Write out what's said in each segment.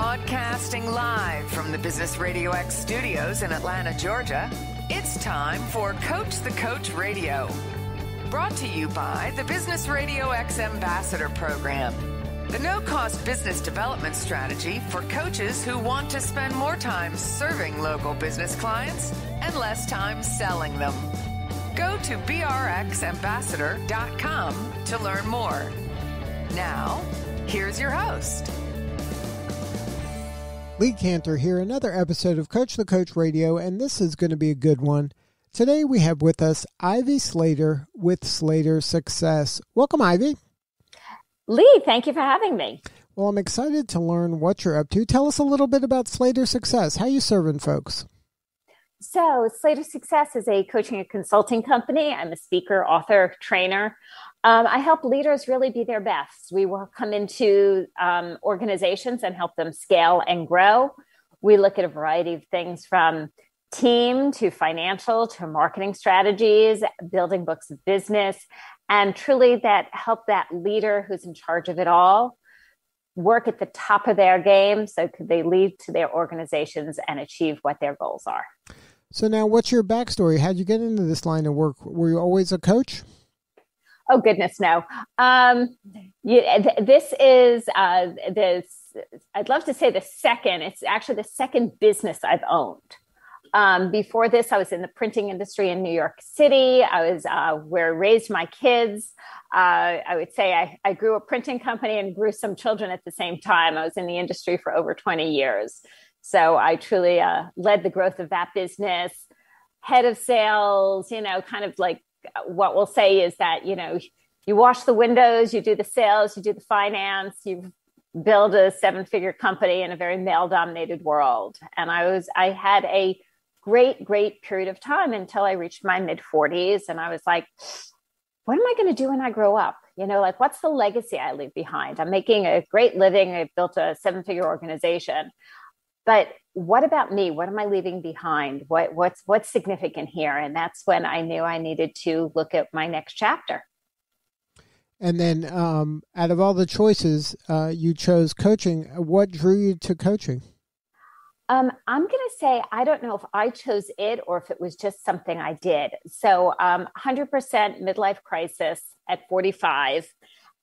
Broadcasting live from the Business Radio X studios in Atlanta, Georgia, it's time for Coach the Coach Radio. Brought to you by the Business Radio X Ambassador Program, the no cost business development strategy for coaches who want to spend more time serving local business clients and less time selling them. Go to brxambassador.com to learn more. Now, here's your host. Lee Kantor here, another episode of Coach the Coach Radio, and this is going to be a good one. Today we have with us Ivy Slater with Slater Success. Welcome, Ivy. Lee, thank you for having me. Well, I'm excited to learn what you're up to. Tell us a little bit about Slater Success. How you serving folks? So, Slater Success is a coaching and consulting company. I'm a speaker, author, trainer. Um, I help leaders really be their best. We will come into um, organizations and help them scale and grow. We look at a variety of things from team to financial to marketing strategies, building books of business, and truly that help that leader who's in charge of it all work at the top of their game so could they lead to their organizations and achieve what their goals are. So now what's your backstory? How'd you get into this line of work? Were you always a coach? Oh goodness, no. Um, you, th- this is uh, this. I'd love to say the second. It's actually the second business I've owned. Um, before this, I was in the printing industry in New York City. I was uh, where I raised my kids. Uh, I would say I, I, grew a printing company and grew some children at the same time. I was in the industry for over 20 years. So I truly uh, led the growth of that business, head of sales, you know, kind of like what we'll say is that you know you wash the windows you do the sales you do the finance you build a seven figure company in a very male dominated world. And i was i had a great great period of time until i reached my mid 40s and i was like what am i going to do when i grow up? You know like what's the legacy i leave behind? I'm making a great living. I've built a seven figure organization. But what about me? What am i leaving behind? What what's what's significant here? And that's when i knew i needed to look at my next chapter. And then um, out of all the choices uh, you chose coaching what drew you to coaching? Um, i'm going to say i don't know if i chose it or if it was just something i did. So um, 100% midlife crisis at 45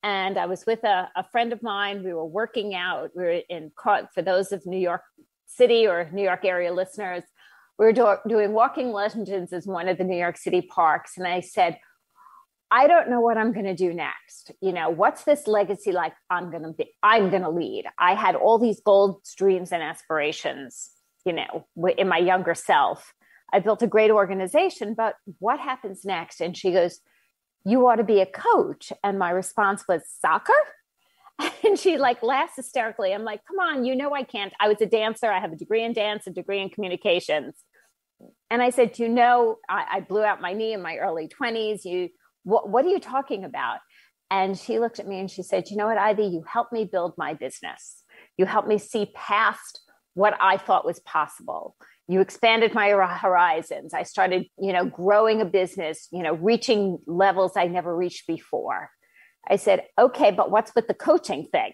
and I was with a, a, friend of mine. We were working out. We were in for those of New York City or New York area listeners, we were do- doing walking legends as one of the New York City parks. And I said, I don't know what I'm going to do next. You know, what's this legacy like I'm going to be, I'm going to lead. I had all these goals, dreams, and aspirations, you know, in my younger self. I built a great organization, but what happens next? And she goes, You ought to be a coach. And my response was, Soccer? and she like laughs hysterically. I'm like, come on, you know I can't. I was a dancer. I have a degree in dance, a degree in communications. And I said, you know, I, I blew out my knee in my early 20s. You, what, what are you talking about? And she looked at me and she said, you know what, Ivy, you helped me build my business. You helped me see past what I thought was possible. You expanded my horizons. I started, you know, growing a business, you know, reaching levels I never reached before. I said, okay, but what's with the coaching thing?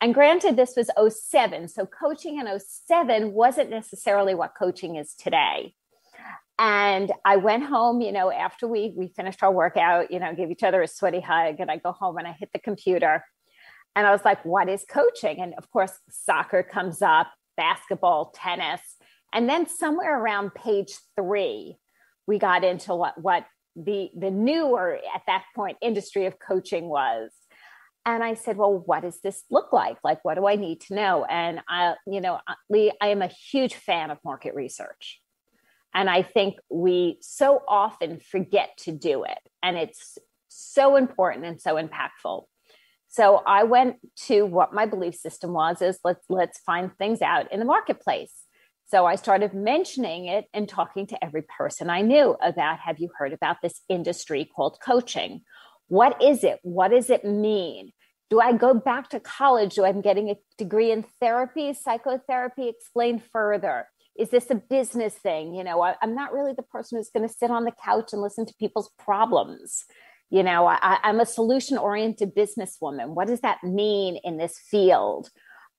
And granted, this was 07. So coaching in 07 wasn't necessarily what coaching is today. And I went home, you know, after we we finished our workout, you know, give each other a sweaty hug, and I go home and I hit the computer. And I was like, what is coaching? And of course, soccer comes up, basketball, tennis. And then somewhere around page three, we got into what what the the newer at that point industry of coaching was. And i said well what does this look like? Like what do i need to know? And i you know lee i am a huge fan of market research. And i think we so often forget to do it. And it's so important and so impactful. So i went to what my belief system was is let's let's find things out in the marketplace so I started mentioning it and talking to every person I knew about have you heard about this industry called coaching? What is it? What does it mean? Do I go back to college? Do I'm getting a degree in therapy, psychotherapy? Explain further. Is this a business thing? You know, I, am not really the person who's going to sit on the couch and listen to people's problems. You know, I, I'm a solution oriented businesswoman. What does that mean in this field?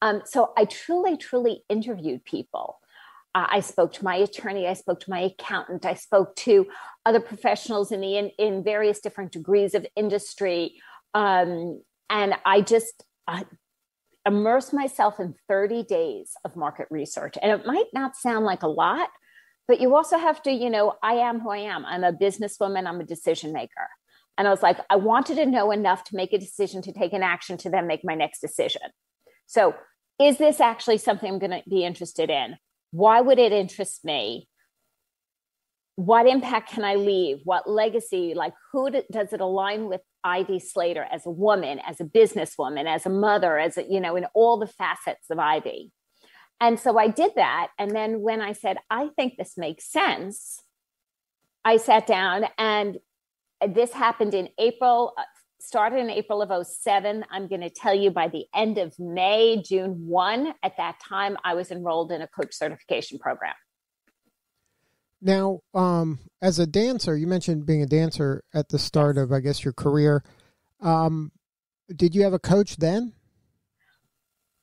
Um, so I truly, truly interviewed people. Uh, I spoke to my attorney, I spoke to my accountant, I spoke to other professionals in the in, in various different degrees of industry, um, and I just immersed myself in 30 days of market research. And it might not sound like a lot, but you also have to, you know, I am who I am. I'm a businesswoman. I'm a decision maker. And I was like, I wanted to know enough to make a decision, to take an action, to then make my next decision. So, is this actually something I'm going to be interested in? Why would it interest me? What impact can I leave? What legacy? Like, who does it align with Ivy Slater as a woman, as a businesswoman, as a mother, as a, you know, in all the facets of Ivy? And so I did that. And then when I said, I think this makes sense, I sat down and this happened in April, started in April of 07. I'm going to tell you by the end of May, June 1, at that time, I was enrolled in a coach certification program. Now, um, as a dancer, you mentioned being a dancer at the start of, I guess, your career. Um, did you have a coach then?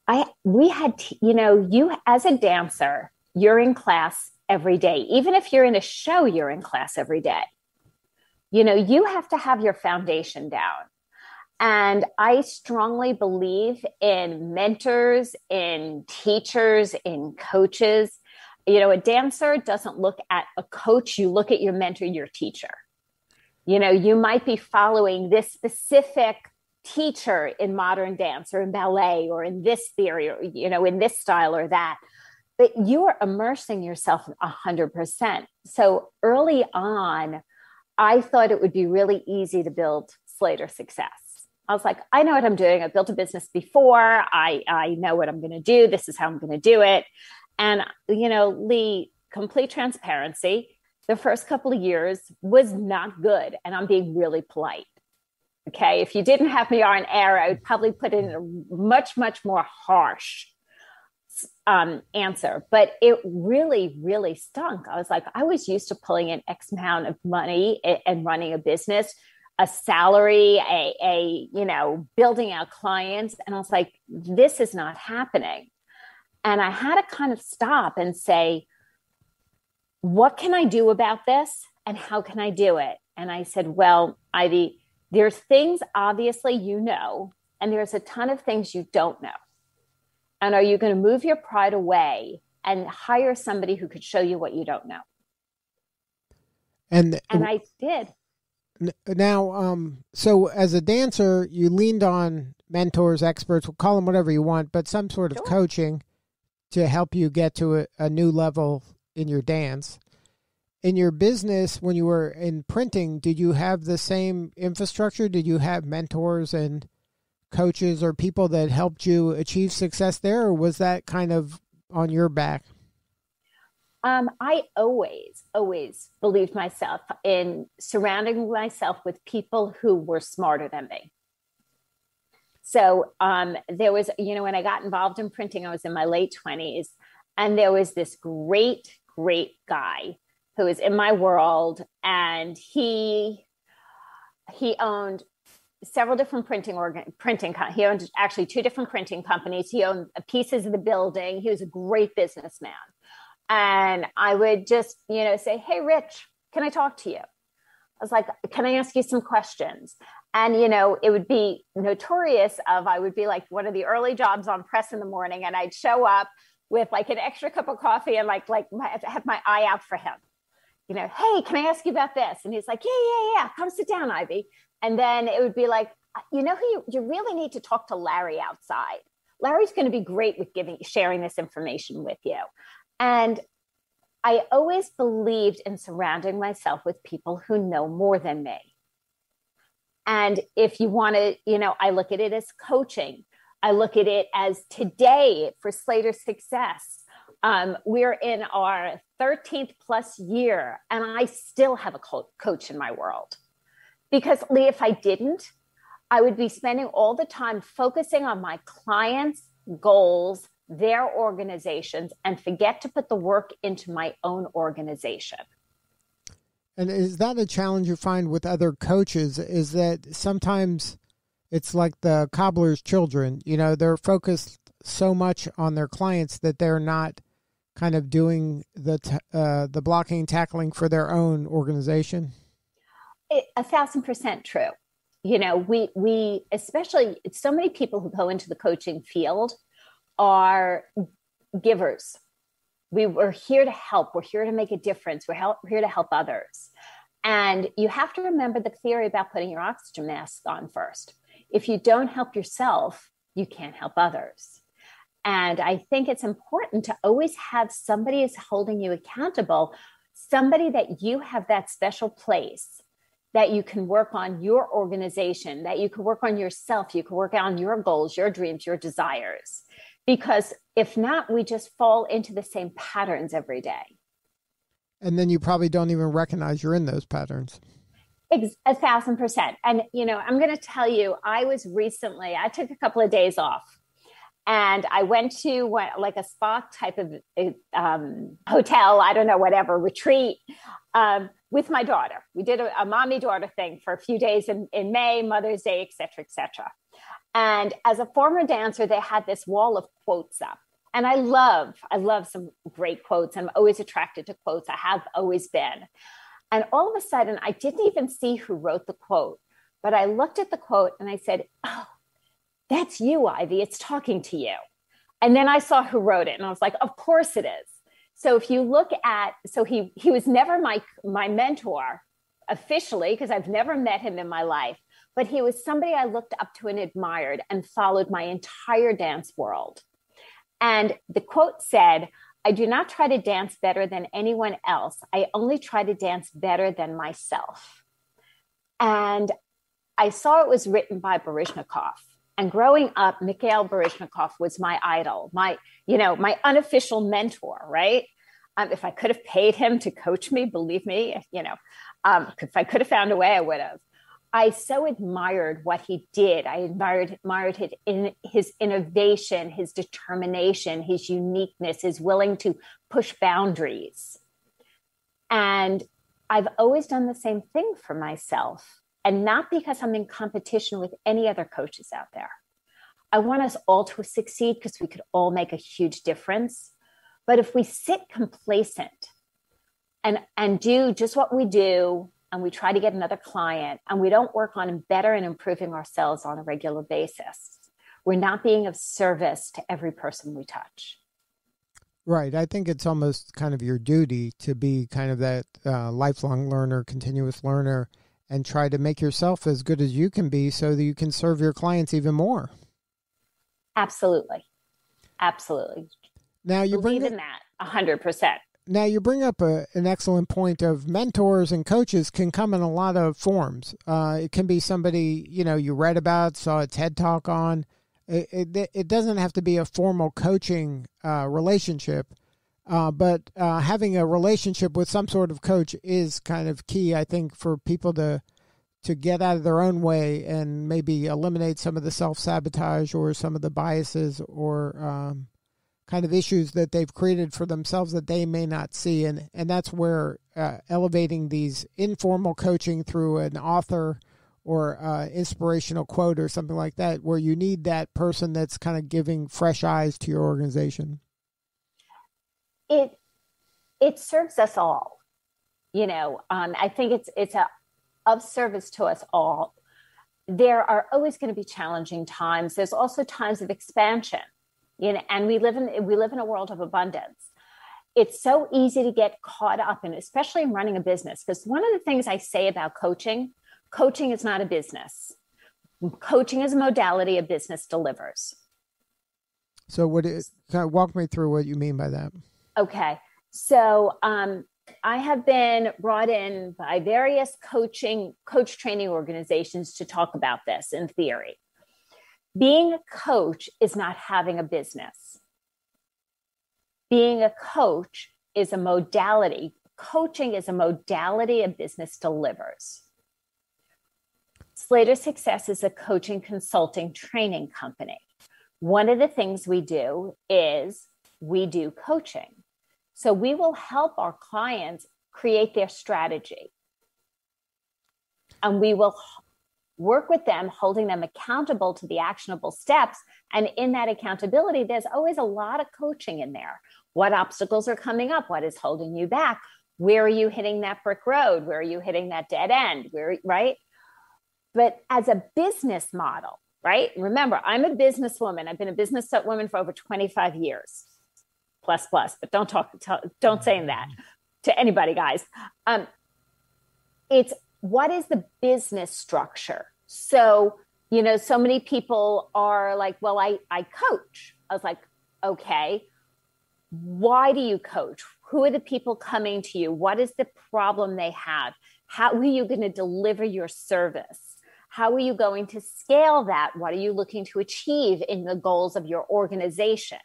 I we had you know you as a dancer, you're in class every day. Even if you're in a show, you're in class every day you know, you have to have your foundation down. And I strongly believe in mentors, in teachers, in coaches. You know, a dancer doesn't look at a coach, you look at your mentor, your teacher. You know, you might be following this specific teacher in modern dance or in ballet or in this theory or, you know, in this style or that but you are immersing yourself 100%. So early on, I thought it would be really easy to build Slater success. I was like, I know what I'm doing. I've built a business before. I, I know what I'm going to do. This is how I'm going to do it. And, you know, Lee, complete transparency, the first couple of years was not good. And I'm being really polite. Okay. If you didn't have me on air, I would probably put in a much, much more harsh um, answer, but it really, really stunk. I was like, I was used to pulling in X amount of money and running a business, a salary, a, a, you know, building out clients. And I was like, this is not happening. And I had to kind of stop and say, what can I do about this? And how can I do it? And I said, well, Ivy, there's things obviously you know, and there's a ton of things you don't know. And are you going to move your pride away and hire somebody who could show you what you don't know? And and I did. Now, um, so as a dancer, you leaned on mentors, experts, we'll call them whatever you want, but some sort of sure. coaching to help you get to a, a new level in your dance. In your business, when you were in printing, did you have the same infrastructure? Did you have mentors and coaches or people that helped you achieve success there, or was that kind of on your back? Um, I always, always believed myself in surrounding myself with people who were smarter than me. So um, there was, you know, when I got involved in printing, I was in my late 20s, and there was this great, great guy who was in my world, and he he owned several different printing organ printing he owned actually two different printing companies. He owned pieces of the building. He was a great businessman. And i would just you know say hey rich can i talk to you? I was like can i ask you some questions? And you know it would be notorious of i would be like one of the early jobs on press in the morning and i'd show up with like an extra cup of coffee and like like my, have my eye out for him. You know, hey, can I ask you about this? And he's like, yeah, yeah, yeah, come sit down, Ivy. And then it would be like, you know who you, you really need to talk to Larry outside. Larry's going to be great with giving sharing this information with you. And I always believed in surrounding myself with people who know more than me. And if you want to, you know, I look at it as coaching. I look at it as today for Slater success. Um, we're in our 13th plus year, and I still have a coach in my world. Because, Lee, if I didn't, I would be spending all the time focusing on my clients' goals, their organizations, and forget to put the work into my own organization. And is that a challenge you find with other coaches? Is that sometimes it's like the cobbler's children, you know, they're focused so much on their clients that they're not kind of doing the t- uh, the blocking tackling for their own organization? It, a thousand percent true. You know, we we especially so many people who go into the coaching field are givers. We were here to help. We're here to make a difference. We're, help, we're here to help others. And you have to remember the theory about putting your oxygen mask on first. If you don't help yourself, you can't help others. And I think it's important to always have somebody is holding you accountable, somebody that you have that special place that you can work on your organization, that you can work on yourself, you can work on your goals, your dreams, your desires. Because if not, we just fall into the same patterns every day. And then you probably don't even recognize you're in those patterns. A thousand percent. And, you know, I'm going to tell you, I was recently, I took a couple of days off and I went to what, like a spa type of um, hotel, I don't know, whatever, retreat um, with my daughter. We did a, a mommy daughter thing for a few days in, in May, Mother's Day, et cetera, et cetera. And as a former dancer, they had this wall of quotes up and I love, I love some great quotes. I'm always attracted to quotes. I have always been. And all of a sudden, I didn't even see who wrote the quote, but I looked at the quote and I said, Oh, that's you, Ivy. It's talking to you. And then I saw who wrote it and I was like, Of course it is. So if you look at, so he he was never my my mentor officially because I've never met him in my life, but he was somebody I looked up to and admired and followed my entire dance world. And the quote said, I do not try to dance better than anyone else. I only try to dance better than myself. And I saw it was written by Baryshnikov. And growing up, Mikhail Baryshnikov was my idol, my, you know, my unofficial mentor, right? Um, if I could have paid him to coach me, believe me, you know, um, if I could have found a way, I would have. I so admired what he did. I admired, admired his, in, his innovation, his determination, his uniqueness, his willing to push boundaries. And I've always done the same thing for myself. And not because I'm in competition with any other coaches out there. I want us all to succeed because we could all make a huge difference. But if we sit complacent and, and do just what we do and we try to get another client and we don't work on better and improving ourselves on a regular basis, we're not being of service to every person we touch. Right. I think it's almost kind of your duty to be kind of that uh, lifelong learner, continuous learner, and try to make yourself as good as you can be so that you can serve your clients even more. Absolutely. Absolutely. Now you believe bring in that a hundred percent. Now, you bring up a, an excellent point of mentors and coaches can come in a lot of forms. Uh, it can be somebody, you know, you read about, saw a TED talk on. It, it, it doesn't have to be a formal coaching uh, relationship, uh, but uh, having a relationship with some sort of coach is kind of key, I think, for people to to get out of their own way and maybe eliminate some of the self sabotage or some of the biases or um, kind of issues that they've created for themselves that they may not see. And and that's where uh, elevating these informal coaching through an author or uh, inspirational quote or something like that where you need that person that's kind of giving fresh eyes to your organization it it serves us all you know um, i think it's it's a of service to us all there are always going to be challenging times there's also times of expansion you know, and we live in we live in a world of abundance. It's so easy to get caught up in, especially in running a business. Because one of the things I say about coaching, coaching is not a business. Coaching is a modality a business delivers. So, what is, walk me through what you mean by that? Okay. So, um, I have been brought in by various coaching, coach training organizations to talk about this in theory being a coach is not having a business. Being a coach is a modality. Coaching is a modality a business delivers. Slater Success is a coaching consulting training company. One of the things we do is we do coaching. So we will help our clients create their strategy. And we will work with them, holding them accountable to the actionable steps. And in that accountability, there's always a lot of coaching in there. What obstacles are coming up? What is holding you back? Where are you hitting that brick road? Where are you hitting that dead end? Where, right? But as a business model, right? Remember, I'm a businesswoman. I've been a business woman for over 25 years, plus, plus, but don't talk, don't say that to anybody, guys. Um, it's what is the business structure? So, you know, so many people are like, well, I, I coach. I was like, okay, why do you coach? Who are the people coming to you? What is the problem they have? How are you going to deliver your service? How are you going to scale that? What are you looking to achieve in the goals of your organization?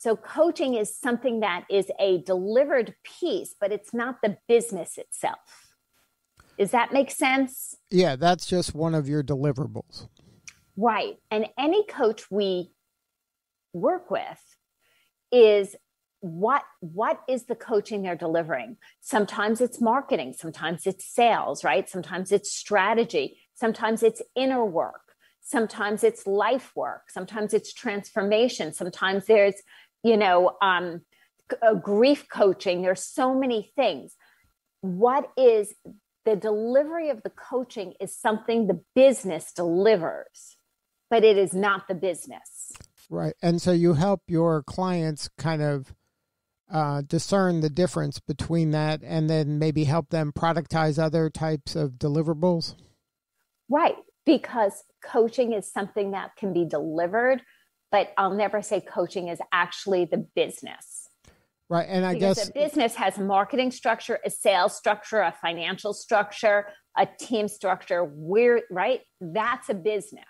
So, coaching is something that is a delivered piece, but it's not the business itself. Does that make sense? Yeah, that's just one of your deliverables. Right. And any coach we work with is what what is the coaching they're delivering sometimes it's marketing sometimes it's sales right sometimes it's strategy sometimes it's inner work sometimes it's life work sometimes it's transformation sometimes there's you know um, grief coaching there's so many things what is the delivery of the coaching is something the business delivers but it is not the business right and so you help your clients kind of uh, discern the difference between that and then maybe help them productize other types of deliverables? Right, because coaching is something that can be delivered, but I'll never say coaching is actually the business. Right, and I because guess a business has a marketing structure, a sales structure, a financial structure, a team structure. We're right. That's a business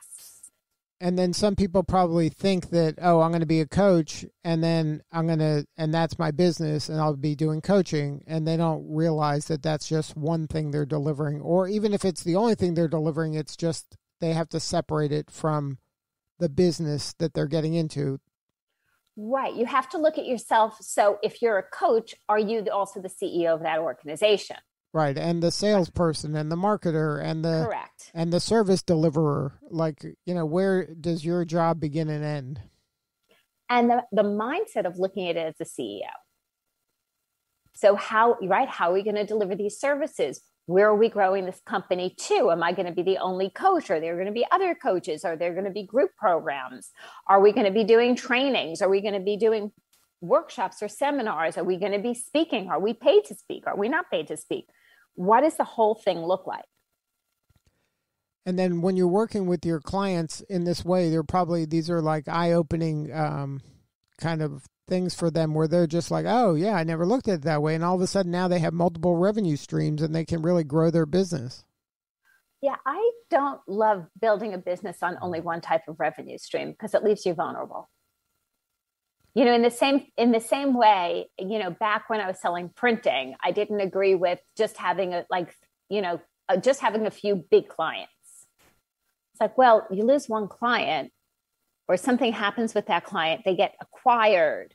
and then some people probably think that oh i'm going to be a coach and then i'm going to and that's my business and i'll be doing coaching and they don't realize that that's just one thing they're delivering or even if it's the only thing they're delivering it's just they have to separate it from the business that they're getting into right you have to look at yourself so if you're a coach are you also the ceo of that organization Right, and the salesperson and the marketer and the correct and the service deliverer. Like you know, where does your job begin and end? And the the mindset of looking at it as a CEO. So how right? How are we going to deliver these services? Where are we growing this company to? Am I going to be the only coach? Are there going to be other coaches? Are there going to be group programs? Are we going to be doing trainings? Are we going to be doing workshops or seminars? Are we going to be speaking? Are we paid to speak? Are we not paid to speak? what does the whole thing look like? And then when you're working with your clients in this way, they're probably these are like eye opening um, kind of things for them where they're just like, oh, yeah, I never looked at it that way. And all of a sudden now they have multiple revenue streams and they can really grow their business. Yeah, I don't love building a business on only one type of revenue stream because it leaves you vulnerable you know in the same in the same way you know back when i was selling printing i didn't agree with just having a like you know uh, just having a few big clients it's like well you lose one client or something happens with that client they get acquired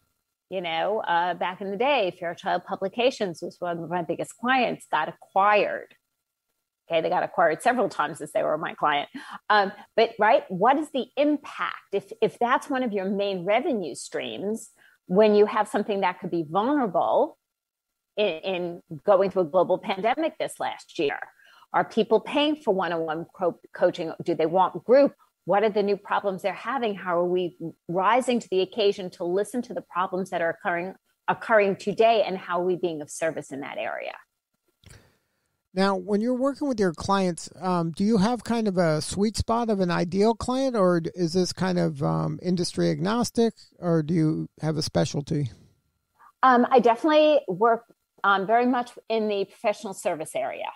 you know uh, back in the day fairchild publications was one of my biggest clients got acquired Okay, they got acquired several times as they were my client. Um, but right, what is the impact if if that's one of your main revenue streams when you have something that could be vulnerable in, in going through a global pandemic this last year? Are people paying for one-on-one co- coaching? Do they want group? What are the new problems they're having? How are we rising to the occasion to listen to the problems that are occurring occurring today, and how are we being of service in that area? Now, when you're working with your clients, um, do you have kind of a sweet spot of an ideal client, or is this kind of um, industry agnostic, or do you have a specialty? Um, I definitely work um, very much in the professional service area.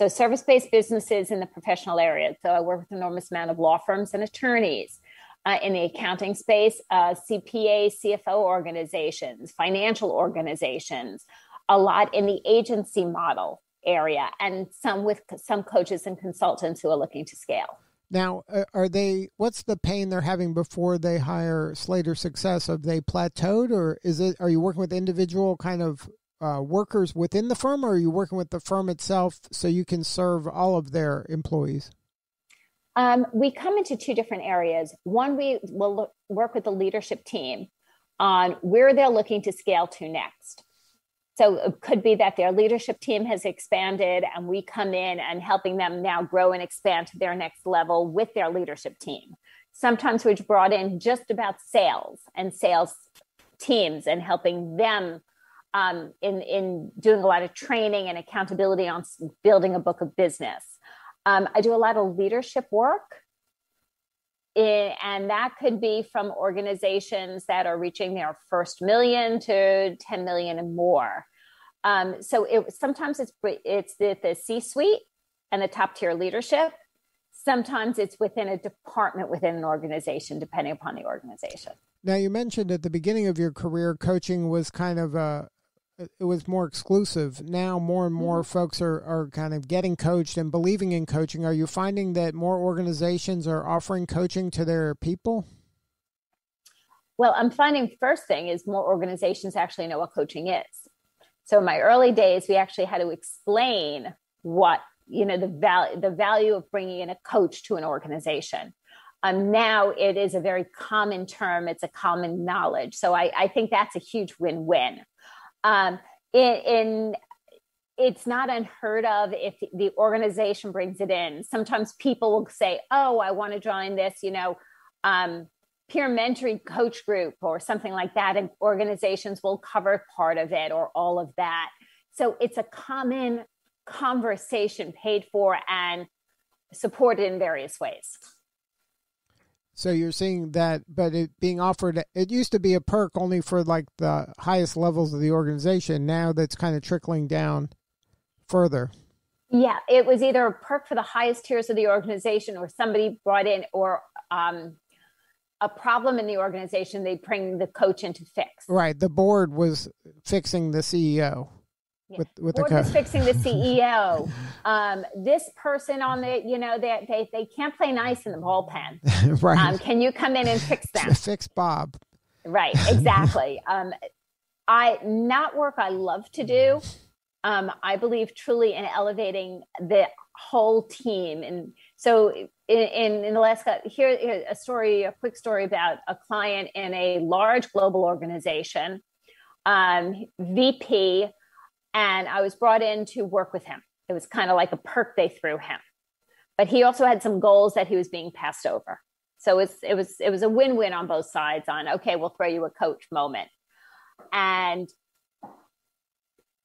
So, service based businesses in the professional area. So, I work with an enormous amount of law firms and attorneys. Uh, in the accounting space, uh, CPA, CFO organizations, financial organizations, a lot in the agency model area and some with some coaches and consultants who are looking to scale. Now, uh, are they? What's the pain they're having before they hire Slater Success? Have they plateaued, or is it? Are you working with individual kind of uh, workers within the firm, or are you working with the firm itself so you can serve all of their employees? Um, we come into two different areas. One, we will look, work with the leadership team on where they're looking to scale to next. So it could be that their leadership team has expanded and we come in and helping them now grow and expand to their next level with their leadership team. Sometimes we've brought in just about sales and sales teams and helping them um, in, in doing a lot of training and accountability on building a book of business. Um, I do a lot of leadership work it, and that could be from organizations that are reaching their first million to 10 million and more. Um, so it sometimes it's it's the, the C-suite and the top tier leadership. Sometimes it's within a department within an organization, depending upon the organization. Now you mentioned at the beginning of your career, coaching was kind of a it was more exclusive. Now more and more mm-hmm. folks are, are kind of getting coached and believing in coaching. Are you finding that more organizations are offering coaching to their people? Well, I'm finding first thing is more organizations actually know what coaching is. So in my early days, we actually had to explain what, you know, the value the value of bringing in a coach to an organization. Um, now it is a very common term. It's a common knowledge. So I, I think that's a huge win-win. Um, in, in it's not unheard of if the organization brings it in. Sometimes people will say, "Oh, I want to join this," you know, um, peer mentoring coach group or something like that, and organizations will cover part of it or all of that. So it's a common conversation paid for and supported in various ways. So you're seeing that, but it being offered, it used to be a perk only for like the highest levels of the organization. Now that's kind of trickling down further. Yeah, it was either a perk for the highest tiers of the organization, or somebody brought in, or um, a problem in the organization, they bring the coach in to fix. Right. The board was fixing the CEO with, with board the fixing the CEO. um, this person on the, you know, they, they, they can't play nice in the bullpen. right. Um, can you come in and fix them? fix Bob. Right. Exactly. um, I not work I love to do. Um, I believe truly in elevating the whole team. And so in, in, in the last, here, here a story, a quick story about a client in a large global organization, um, VP and I was brought in to work with him. It was kind of like a perk they threw him. But he also had some goals that he was being passed over. So it was it was it was a win-win on both sides on okay, we'll throw you a coach moment. And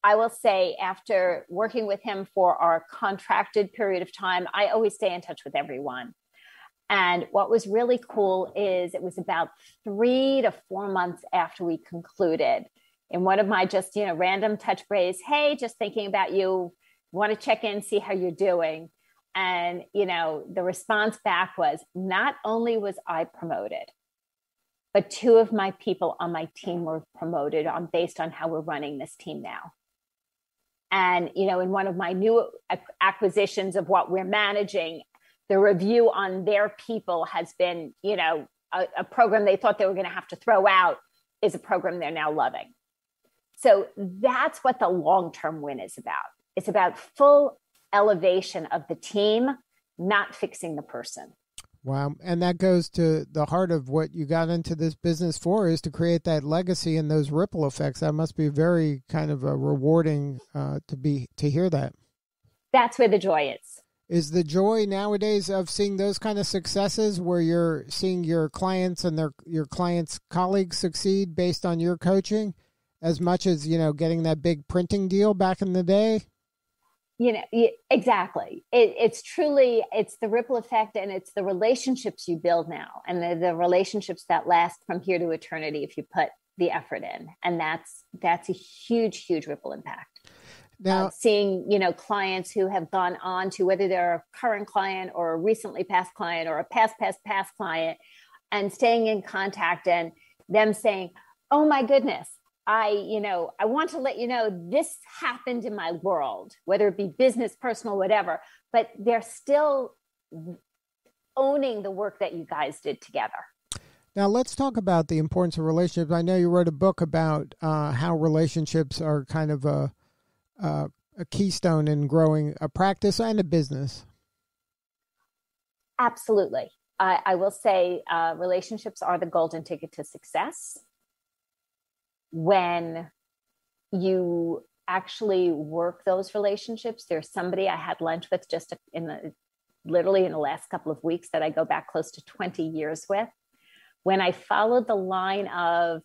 I will say after working with him for our contracted period of time, I always stay in touch with everyone. And what was really cool is it was about three to four months after we concluded in one of my just you know random touch base hey just thinking about you want to check in see how you're doing. And you know the response back was not only was i promoted but two of my people on my team were promoted on based on how we're running this team now. And you know in one of my new acquisitions of what we're managing the review on their people has been you know a, a program they thought they were going to have to throw out is a program they're now loving so that's what the long term win is about. It's about full elevation of the team, not fixing the person. Wow. And that goes to the heart of what you got into this business for is to create that legacy and those ripple effects. That must be very kind of a rewarding uh, to be to hear that. That's where the joy is. Is the joy nowadays of seeing those kind of successes where you're seeing your clients and their your clients' colleagues succeed based on your coaching? As much as you know getting that big printing deal back in the day? You know exactly. It, it's truly it's the ripple effect and it's the relationships you build now and the, the relationships that last from here to eternity if you put the effort in. And that's that's a huge huge ripple impact. Now uh, seeing you know clients who have gone on to whether they're a current client or a recently past client or a past past past client and staying in contact and them saying oh my goodness I, you know, I want to let you know this happened in my world, whether it be business, personal, whatever, but they're still owning the work that you guys did together. Now let's talk about the importance of relationships. I know you wrote a book about uh, how relationships are kind of a, a a keystone in growing a practice and a business. Absolutely. I, I will say uh, relationships are the golden ticket to success. When you actually work those relationships, there's somebody I had lunch with just in the literally in the last couple of weeks that I go back close to 20 years with. When I followed the line of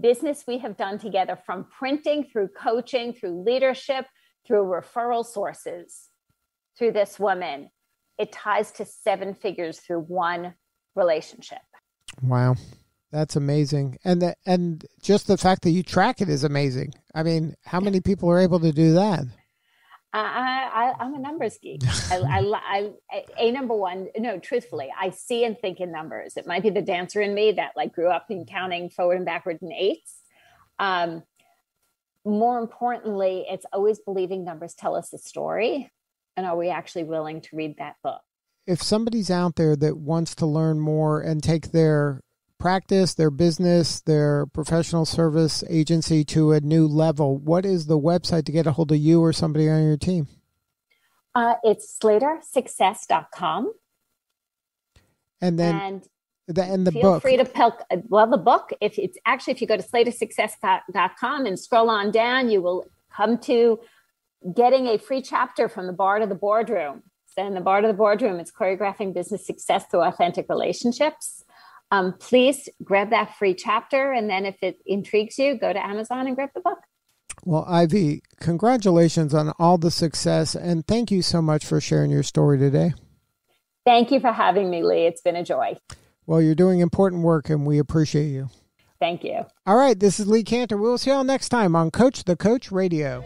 business we have done together from printing through coaching, through leadership, through referral sources through this woman, it ties to seven figures through one relationship. Wow. That's amazing. And the, and just the fact that you track it is amazing. I mean, how many people are able to do that? I, I, am a numbers geek. I, I, I, a number one, no, truthfully, I see and think in numbers. It might be the dancer in me that like grew up in counting forward and backward in eights. Um, more importantly, it's always believing numbers tell us a story. And are we actually willing to read that book? If somebody's out there that wants to learn more and take their practice, their business, their professional service agency to a new level, what is the website to get a hold of you or somebody on your team? Uh, it's slatersuccess.com. And then and the, and the feel book. free to pilk. Well, the book, if it's actually, if you go to slatersuccess.com and scroll on down, you will come to getting a free chapter from the Barre to the Boardroom. So in the Barre to the Boardroom, it's choreographing business success through authentic relationships. Um, please grab that free chapter. And then if it intrigues you, go to Amazon and grab the book. Well, Ivy, congratulations on all the success. And thank you so much for sharing your story today. Thank you for having me, Lee. It's been a joy. Well, you're doing important work and we appreciate you. Thank you. All right, this is Lee Kantor. We'll see y'all next time on Coach the Coach Radio.